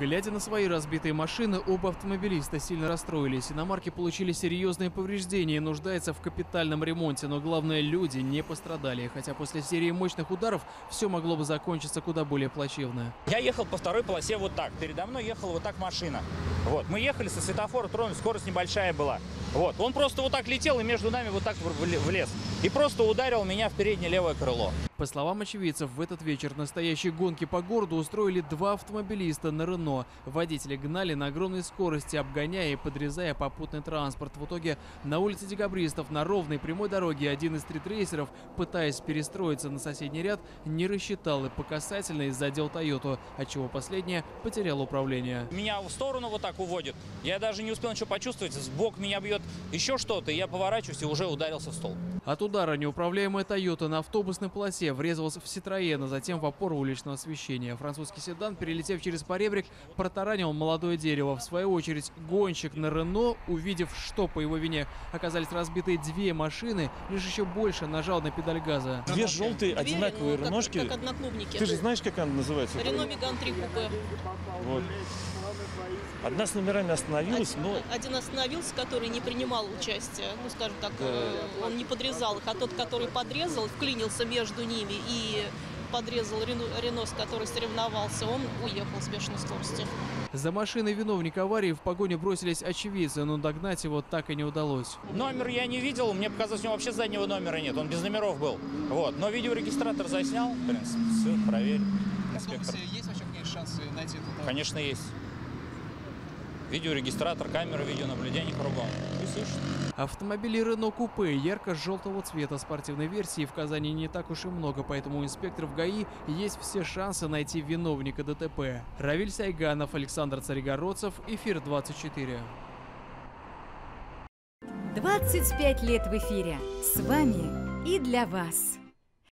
Глядя на свои разбитые машины, оба автомобилиста сильно расстроились. Иномарки получили серьезные повреждения и нуждаются в капитальном ремонте, но главное, люди не пострадали. Хотя после серии мощных ударов все могло бы закончиться куда более плачевно. Я ехал по второй полосе вот так. Передо мной ехала вот так машина. Вот. Мы ехали со светофора, тронули, скорость небольшая была. Вот. Он просто вот так летел и между нами вот так влез. И просто ударил меня в переднее левое крыло. По словам очевидцев, в этот вечер настоящие гонки по городу устроили два автомобилиста на Рено. Водители гнали на огромной скорости, обгоняя и подрезая попутный транспорт. В итоге на улице Декабристов на ровной прямой дороге один из стритрейсеров, пытаясь перестроиться на соседний ряд, не рассчитал и по касательной задел Тойоту, отчего последняя потеряла управление. Меня в сторону вот так уводит. Я даже не успел ничего почувствовать. Сбок меня бьет еще что-то. и Я поворачиваюсь и уже ударился в стол. От удара неуправляемая Тойота на автобусной полосе врезалась в Ситроен, а затем в опору уличного освещения. Французский седан, перелетев через поребрик, протаранил молодое дерево. В свою очередь, гонщик на Рено, увидев, что по его вине оказались разбитые две машины, лишь еще больше нажал на педаль газа. Две желтые Две, одинаковые ну, как- реношки. Как, одноклубники. Ты же знаешь, как она называется? Рено Меган 3 купе. Вот. Одна с номерами остановилась, но Один остановился, который не принимал участия, ну, скажем так, э, он не подрезал их, а тот, который подрезал, вклинился между ними и подрезал Рено, Рено, с которой соревновался, он уехал с бешеной скоростью. За машиной виновника аварии в погоне бросились очевидцы, но догнать его так и не удалось. Номер я не видел, мне показалось, у него вообще заднего номера нет, он без номеров был. Вот. Но видеорегистратор заснял, в принципе, все, автобусе есть вообще какие шансы найти этот Конечно, есть. Видеорегистратор, камера видеонаблюдения кругом. Пусть ищут. Автомобили Рено Купе ярко-желтого цвета спортивной версии в Казани не так уж и много, поэтому у инспекторов ГАИ есть все шансы найти виновника ДТП. Равиль Сайганов, Александр Царегородцев, Эфир 24. 25 лет в эфире. С вами и для вас.